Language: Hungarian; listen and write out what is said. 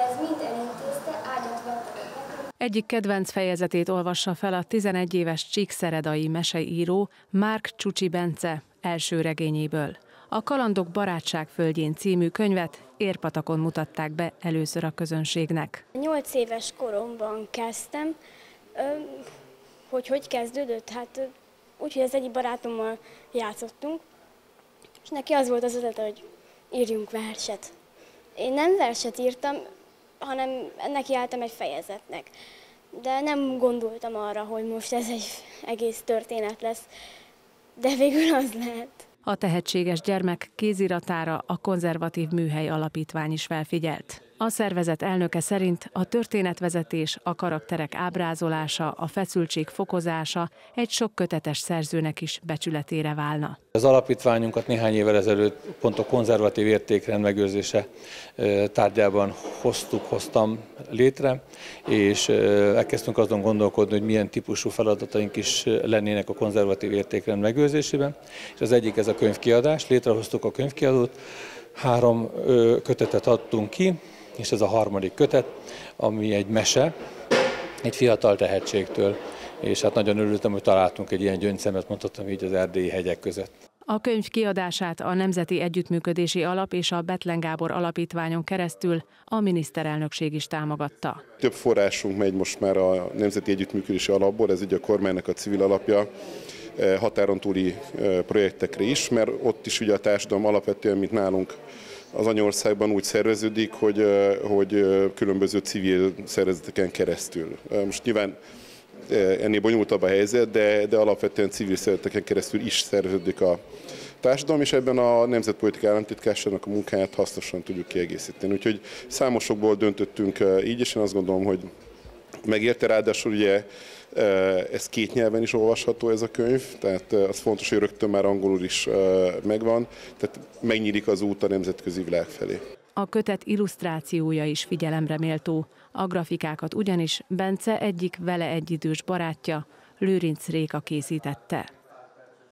ez mind elintézte, ágyat vettek. Egyik kedvenc fejezetét olvassa fel a 11 éves Csíkszeredai meseíró Márk Csucsi Bence első regényéből. A Kalandok Barátság földjén című könyvet Érpatakon mutatták be először a közönségnek. Nyolc éves koromban kezdtem. Hogy hogy kezdődött? Hát úgy, hogy az egyik barátommal játszottunk, és neki az volt az ötlete, hogy írjunk verset. Én nem verset írtam, hanem neki álltam egy fejezetnek. De nem gondoltam arra, hogy most ez egy egész történet lesz, de végül az lehet. A tehetséges gyermek kéziratára a konzervatív műhely alapítvány is felfigyelt. A szervezet elnöke szerint a történetvezetés, a karakterek ábrázolása, a feszültség fokozása egy sok kötetes szerzőnek is becsületére válna. Az alapítványunkat néhány évvel ezelőtt pont a konzervatív értékrend megőrzése tárgyában hoztuk, hoztam létre, és elkezdtünk azon gondolkodni, hogy milyen típusú feladataink is lennének a konzervatív értékrend megőrzésében. És az egyik ez a könyvkiadás, létrehoztuk a könyvkiadót, három kötetet adtunk ki, és ez a harmadik kötet, ami egy mese, egy fiatal tehetségtől, és hát nagyon örültem, hogy találtunk egy ilyen gyöngyszemet, mondhatom így az erdélyi hegyek között. A könyv kiadását a Nemzeti Együttműködési Alap és a Betlen Gábor Alapítványon keresztül a miniszterelnökség is támogatta. Több forrásunk megy most már a Nemzeti Együttműködési Alapból, ez így a kormánynak a civil alapja, eh, határon túli eh, projektekre is, mert ott is ugye a társadalom alapvetően, mint nálunk az anyországban úgy szerveződik, hogy, hogy különböző civil szervezeteken keresztül. Most nyilván ennél bonyolultabb a helyzet, de, de alapvetően civil szervezeteken keresztül is szerveződik a társadalom, és ebben a Nemzetpolitika Államtitkárságának a munkáját hasznosan tudjuk kiegészíteni. Úgyhogy számosokból döntöttünk így, és én azt gondolom, hogy megérte, ráadásul ugye ez két nyelven is olvasható ez a könyv, tehát az fontos, hogy rögtön már angolul is megvan, tehát megnyílik az út a nemzetközi világ felé. A kötet illusztrációja is figyelemre méltó. A grafikákat ugyanis Bence egyik vele egyidős barátja, Lőrinc Réka készítette.